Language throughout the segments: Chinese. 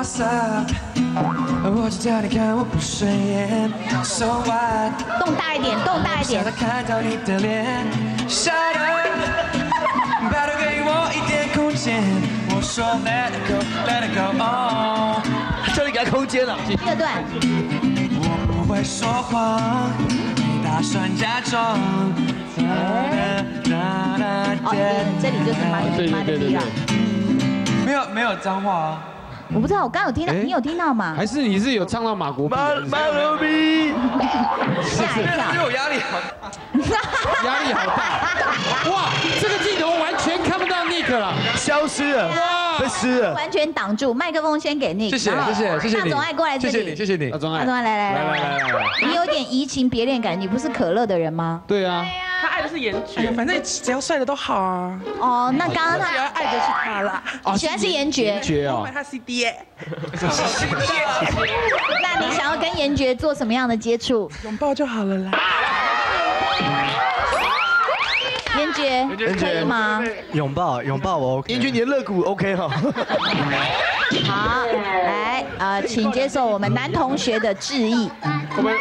What's up？我知道你看我不顺眼，So what？动大一点，动大一点想。看到你的脸，Shut up！拜托给我一点空间。我说 Let it go，Let it go，哦。叫你给他空间了。第二段，我不会说谎，没打算假装。哦，对，这里就是马里马里啦。没有没有脏话啊。我不知道，我刚刚有听到，你有听到吗？还是你是有唱到马国马马鲁比，吓一跳因为我压力好大。压力好大。哇，这个镜头完全看不到 Nick 了。消失了，被撕了。完全挡住，麦克风先给 Nick，谢谢谢谢谢谢你，大总爱过来这谢谢你里，谢谢你大。钟爱，大总爱来来来来来来来，你有点移情别恋感，你不是可乐的人吗？对啊，他爱的是颜哎呀值，反正只要帅的都好啊。哦，那刚刚主要他爱的是他啦。哦喜欢是颜爵，绝哦我买。他 CD 耶，那你想要跟颜爵做什么样的接触？拥抱就好了啦。颜爵可以吗？拥抱拥抱我 OK。英俊你的肋骨 OK 哈。好，来，呃，请接受我们男同学的致意。会不会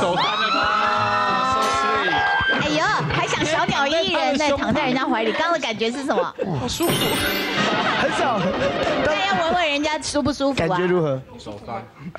手单了鸟依人呢，躺在人家怀里，刚刚的感觉是什么？好舒服。很少，那要闻闻人家舒不舒服啊？感觉如何？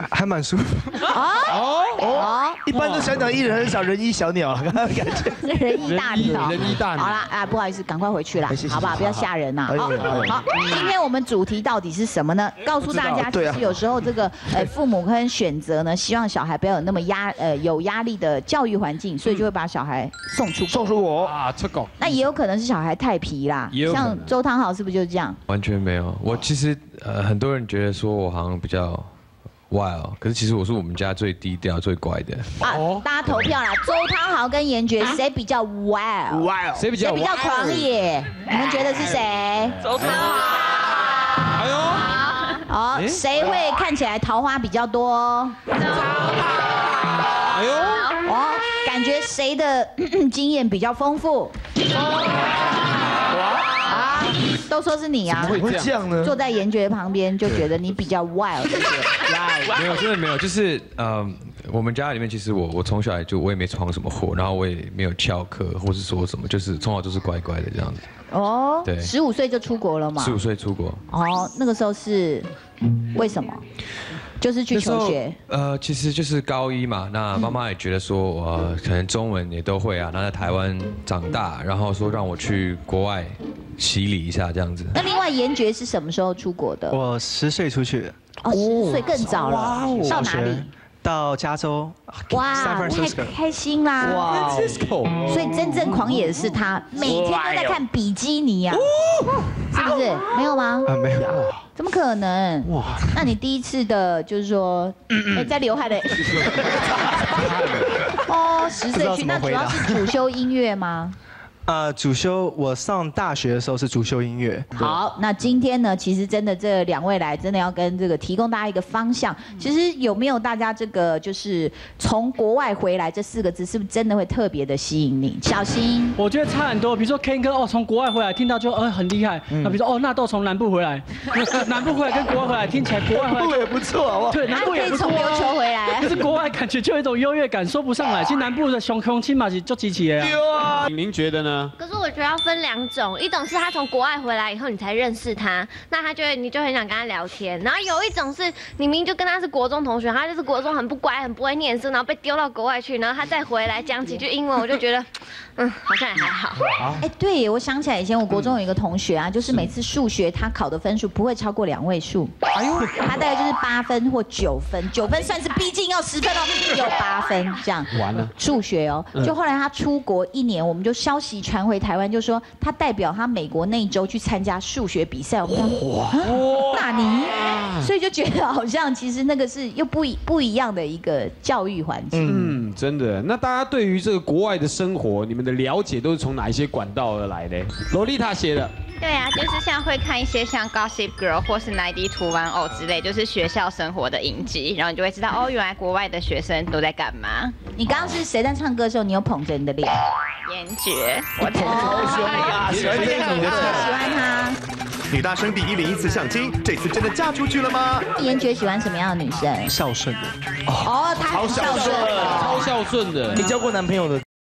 还蛮舒服。哦哦，一般的小鸟依人很少人依小鸟，刚 刚感觉。人一大鸟，人一大鸟好啦，啊，不好意思，赶快回去啦哎谢，谢好不好？不要吓人呐。好，好，今天我们主题到底是什么呢？告诉大家，其实有时候这个呃父母跟选择呢，希望小孩不要有那么压呃有压力的教育环境，所以就会把小孩送出。送出我，啊，出狗。那也有可能是小孩太皮啦像周汤豪是不是就是这样？完全没有，我其实呃很多人觉得说我好像比较 wild，可是其实我是我们家最低调、最乖的。啊，大家投票啦，周汤豪跟颜爵谁比较 wild？谁比较谁比较狂野？你们觉得是谁？周汤哎呦，好，谁会看起来桃花比较多？哎呦，哦，感觉谁的 经验比较丰富？啊，都说是你啊，会会这样呢？坐在严爵旁边就觉得你比较 wild 一点。没有，真的没有，就是呃，我们家里面其实我我从小就我也没闯什么祸，然后我也没有翘课或是说什么，就是从小就是乖乖的这样子。哦，对十五岁就出国了嘛十？五岁出国，哦，那个时候是为什么？就是去求学。呃，其实就是高一嘛，那妈妈也觉得说，呃，可能中文也都会啊，那在台湾长大，然后说让我去国外洗礼一下这样子。那另外严爵是什么时候出国的？我十岁出去的，哦，十岁更早了。到哪里？到加州。哇，太开心啦！哇，所以真正狂野的是他，每天都在看比基尼啊、是不是？没有吗？啊没有，怎么可能？哇！那你第一次的，就是说，哎，在流汗的。哦，十岁去，那主要是主修音乐吗？呃，主修我上大学的时候是主修音乐。好，那今天呢，其实真的这两位来，真的要跟这个提供大家一个方向。其实有没有大家这个就是从国外回来这四个字，是不是真的会特别的吸引你？小心，我觉得差很多，比如说 Ken 哥哦，从国外回来听到就呃很厉害，那比如说哦纳豆从南部回来，南部回来跟国外回来听起来国外回来也不错，好不好？对南还可以部也不错从琉球啊。回 来可。是国外感觉就有一种优越感，说不上来。其实南部的熊熊亲嘛是就集齐的啊。您觉得呢？可是我觉得要分两种，一种是他从国外回来以后你才认识他，那他就会你就很想跟他聊天，然后有一种是你明明就跟他是国中同学，他就是国中很不乖、很不会念书，然后被丢到国外去，然后他再回来讲几句英文，我就觉得，嗯，好像也还好。哎，对，我想起来以前我国中有一个同学啊，就是每次数学他考的分数不会超过两位数，哎呦，他大概就是八分或九分，九分算是逼近要十分哦，有八分这样。完了，数学哦，就后来他出国一年，我们就消息传回台湾，就说他代表他美国那一周去参加数学比赛，我们哇，纳尼？所以就觉得好像其实那个是又不一不一样的一个教育环境。嗯，真的。那大家对于这个国外的生活，你们的了解都是从哪一些管道而来的？洛丽塔写的，对啊，就是像会看一些像 Gossip Girl 或是 Ninety Two One O 之类，就是学校生活的影集，然后你就会知道哦，原来国外的学生都在干嘛。你刚刚是谁在唱歌的时候，你又捧着你的脸？严爵，我哦，呀，喜欢这一种的喜欢他。女大生第一零一次相亲，这次真的嫁出去了吗？颜爵喜欢什么样的女生？孝顺的。哦，她好孝顺哦。超孝顺的。你交过男朋友的